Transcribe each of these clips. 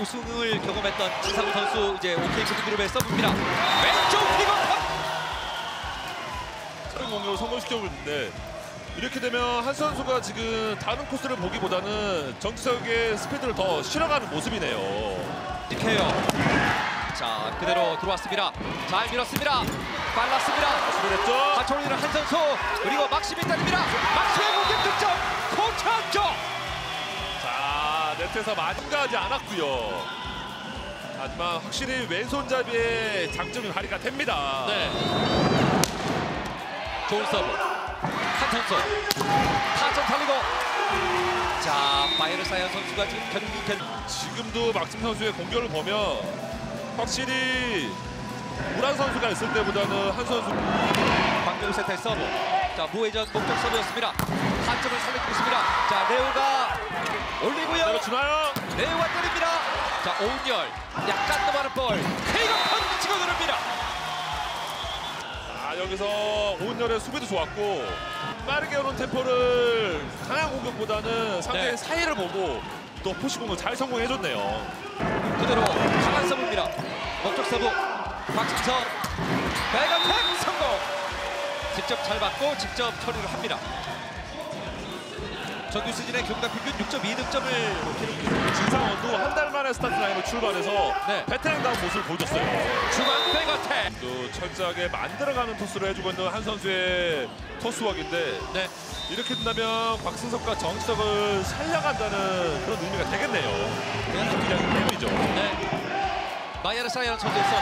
우승을 경험했던 지상우 선수 이제 OK 그룹의 서브입니다. 왼쪽 피건 빠른 공격을 성공시켜고 있는데 이렇게 되면 한 선수가 지금 다른 코스를 보기보다는 정지석의 스피드를 더 실어가는 모습이네요. 지켜요. 자 그대로 들어왔습니다. 잘 밀었습니다. 빨랐습니다. 수비했죠? 하철이는 한 선수 그리고 막심이 따릅니다. 막심 많이 가지 않았고요. 하지만 확실히 왼손잡이의 장점이 발휘가 됩니다. 네. 좋은 서브. 한 선수. 타점 살리고. 자 바이를 사이언 선수가 지금 경기 견. 지금도 막sim 선수의 공격을 보면 확실히 우란 선수가 있을 때보다는 한 선수 광경 세타의 서브. 자 무회전 목적 서브였습니다. 한 점을 살리고 있습니다. 자 레오가 올리고요. 내려주나요? 레오가 때립니다. 자 오은열 약간 더 많은 볼. 케이가 펀 치고 들어옵니다. 아, 여기서 오은열의 수비도 좋았고 빠르게 오는 템포를 강한 공격보다는 상대의 네. 사이를 보고 또 푸시 공을 잘 성공해줬네요. 그대로 강한 서브입니다. 목적 서브 박진성 백어택 성공. 직접 잘 받고 직접 처리를 합니다. 정규 시즌의 경기당 평균 6.2득점을 기록했습니다. 진상헌도 한 달 만에 스타트 라인으로 출발해서 네. 베테랑다운 모습을 보여줬어요. 중앙 백어택. 또 철저하게 만들어가는 토스를 해주고 있는 한선수의 toss work인데 네. 이렇게 된다면 곽승석과 정지석을 살려간다는 그런 의미가 되겠네요. 그냥 그냥 때문이죠. 네. 마이아르 사이언 선수의 서브.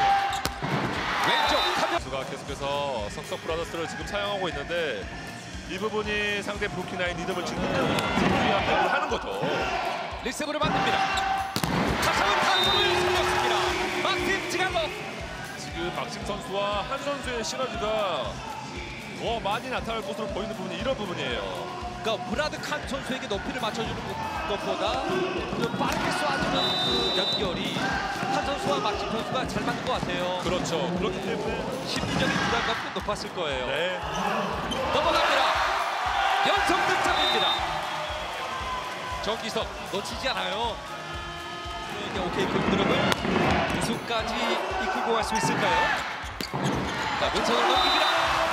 왼쪽 카메 선수가 계속해서 석석 브라더스를 지금 사용하고 있는데 이 부분이 상대 블로킹 라인 리듬을 위한 배를 하는 거죠. 리시브를 만듭니다. 타성은 타점을 살렸습니다. 막심 지갈로. 지금 막심 선수와 한 선수의 시너지가 더 많이 나타날 것으로 보이는 부분이 이런 부분이에요. 그러니까 브라드 칸 선수에게 높이를 맞춰주는 것보다 좀 빠르게 쏴주는 그 연결이 한 선수와 막심 선수가 잘 맞는 것 같아요. 그렇죠. 그렇기 때문에 심리적인 부담감도 높았을 거예요. 네. 넘어갑니다. 연속 득점입니다. 정기석 놓치지 않아요. 이제 오케이 그 무릎을 우승까지 이끌고 갈 수 있을까요? 자, 왼손을 넘깁니다.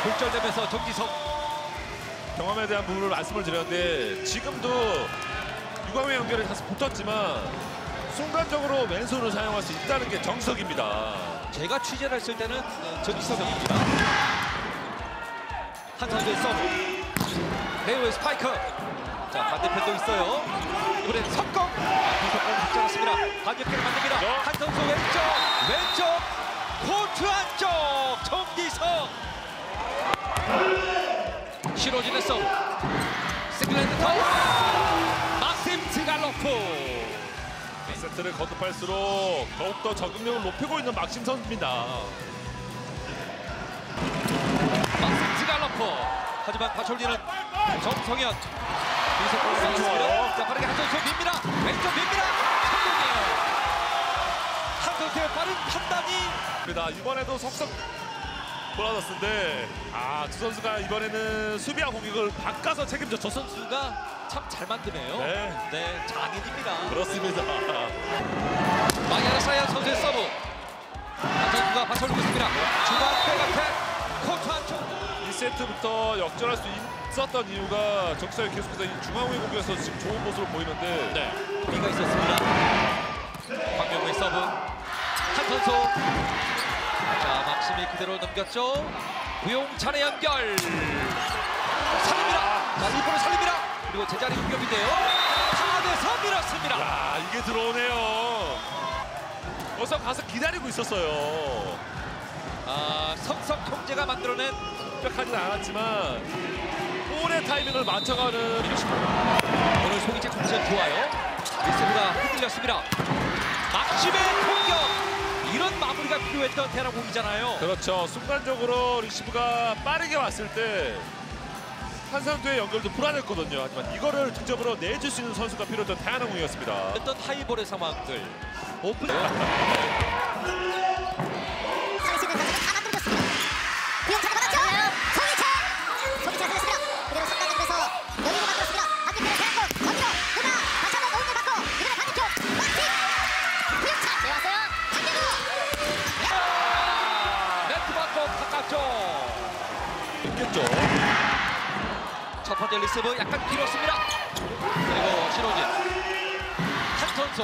골절되면서 정기석 경험에 대한 부분을 말씀을 드렸는데 지금도 유광의 연결이 다시 붙었지만 순간적으로 왼손을 사용할 수 있다는 게 정석입니다. 제가 취재를 했을 때는 어, 정지석입니다. 한 선수의 서브. 레오의 스파이크. 자 반대편도 있어요. 이번엔 속공. 아, 속공 붙지 않았습니다. 반격기를 만듭니다. 네. 한 선수 왼쪽, 왼쪽, 코트 안쪽 정지석. 신호진의 서브. 싱글랜드 타워. 막심 지갈로프. 세트를 거듭할수록 더욱더 적응력을 높이고 있는 막심 선수입니다. 막심 지갈로프. 하지만 박철진은 정성현. 이석골 좋아요. 자 빠르게 한 선수 밉니다. 왼쪽 밉니다. 성공이에요. 한 선수의 빠른 판단이 그다 이번에도 석석 브라더스인데 아 두 선수가 이번에는 수비와 공격을 바꿔서 책임져 저 줬어. 선수가 참 잘 만드네요. 네. 네, 장인입니다. 그렇습니다. 마이아르 사이언 선수의 서브. 한 선수가 받쳐주고 있습니다. 중앙 백앞에 코트 안쪽. 1세트부터 역전할 수 있었던 이유가 적사에 계속해서 이 중앙의 공격에서 지금 좋은 모습을 보이는데 네, 비가 있었습니다. 황경우의 서브. 한 선수. 자, 막심이 그대로 넘겼죠. 구용찬의 연결. 살립니다. 자, 일본을 살립니다. 그리고 제자리 공격인데요. 타대서 밀었습니다. 야 이게 들어오네요. 어서 가서 기다리고 있었어요. 아, 석석 형제가 만들어낸 완벽하진 않았지만 볼의 타이밍을 맞춰가는 오늘 송희채 컨디션 좋아요. 리시브가 흔들렸습니다. 막심의 공격. 이런 마무리가 필요했던 대한항공이잖아요. 그렇죠. 순간적으로 리시브가 빠르게 왔을 때한 선수의 연결도 불안했거든요. 하지만 이거를 득점으로 내줄 수 있는 선수가 필요했던 대한항공이었습니다. 어떤 하이볼의 상황들. 오픈. 있겠죠. 첫 번째 리시브 약간 길었습니다. 그리고 신호진 한선수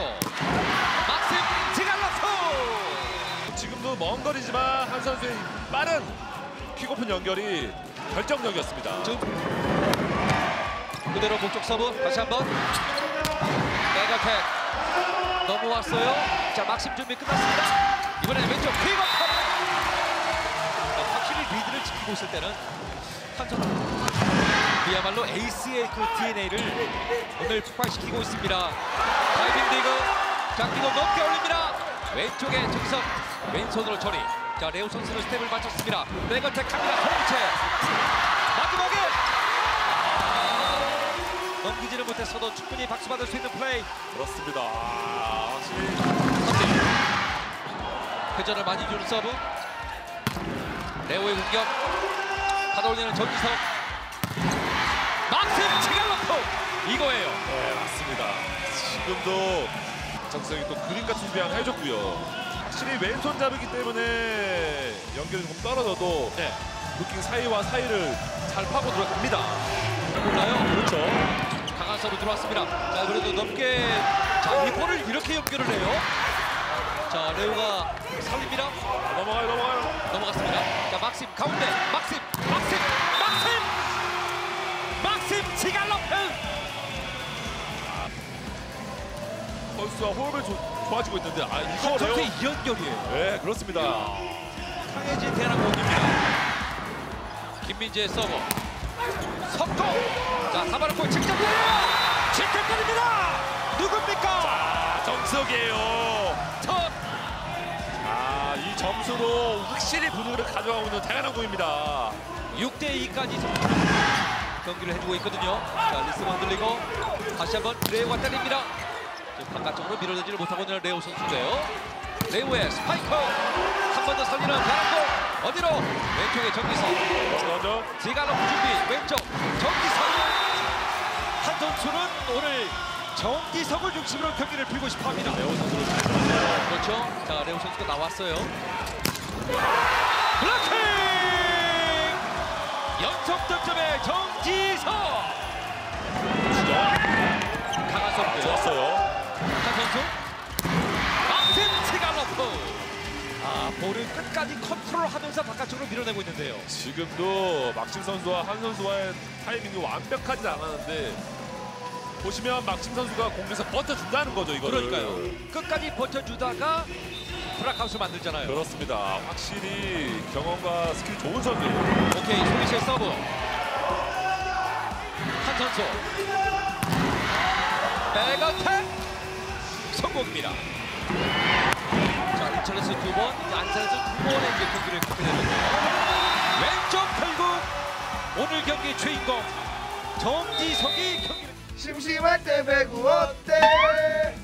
막심 지갈로프 지금도 먼 거리지만 한 선수의 빠른 퀵오픈 연결이 결정적이었습니다. 그대로 목적타 서브 다시 한번 백어택 넘어왔어요. 자 막심 준비 끝났습니다. 이번에는 왼쪽 킥업 리드를 지키고 있을 때는 한선 그야말로 에이스의 그 DNA를 오늘 폭발시키고 있습니다. 다이빙 디그 장기도 높게 올립니다. 왼쪽에 정지석 왼손으로 처리. 자 레오 선수는 스텝을 맞췄습니다. 백어택 갑니다. 송희채 마지막에 아, 넘기지는 못했어도 충분히 박수 받을 수 있는 플레이. 그렇습니다. 아, 확실히 선택. 회전을 많이 주는 서브. 레오의 공격. 받아올리는 정지석. 막심 지갈로프 이거예요. 네, 맞습니다. 지금도 정지석이 또 그림 같은 수비 하나 해줬고요. 확실히 왼손 잡이기 때문에 연결이 조금 떨어져도 네. 블로킹 사이와 사이를 잘 파고 들어갑니다. 몰라요. 그렇죠. 강한 서브 들어왔습니다. 자 그래도 넘게 자이 볼을 이렇게 연결을 해요. 자 레오가 살립니다. 넘어가요, 넘어가요. 넘어갔습니다. 자 막심 가운데 막심 막심 막심 막심 치갈로프 선수와 호흡이 조- 좋아지고 있는데 아 이거 레오. 이 연결이에요. 네, 그렇습니다. 강해진 대한항공입니다. 김민재의 서버. 석고. 자, 사바르코 직접 때려요. 직접 때립니다. 누굽니까? 아, 정석이에요. 점수로 확실히 분위기를 가져가고 있는 대한항공입니다. 6대 2까지 경기를 해주고 있거든요. 자, 리스만 흔들리고 다시 한번 레오가 때립니다. 바깥쪽으로 밀어내지를 못하고 있는 레오 선수인데요. 레오의 스파이커. 한번 더 살리는 대한항공. 어디로? 왼쪽에 정기석. 먼저 지가노프 준비 왼쪽 정기석 한 선수는 오늘 정기석을 중심으로 경기를 풀고 싶어 합니다. 레오 선수를 잘 잡았어요. 그렇죠. 자 레오 선수가 나왔어요. 블로킹 연속 득점의 정지석 강한 선수 좋았어요. 한 선수 막심 치갈로프 아 볼을 끝까지 컨트롤하면서 바깥쪽으로 밀어내고 있는데요. 지금도 막심 선수와 한 선수와의 타이밍이 완벽하진 않았는데 보시면 막심 선수가 공에서 버텨준다는 거죠 이거를. 그러니까요. 끝까지 버텨주다가 블로커 아웃을 만들잖아요. 그렇습니다. 확실히 경험과 스킬 좋은 선수예요. 오케이, 소리실 서브. 한 선수. 백어택 성공입니다. 자, 인천에서 두 번, 안산에서 두 번의 이제 경기를 되는데요. 왼쪽 결국 오늘 경기 주인공 정지석이 경기를 심심할 때 배구 어때?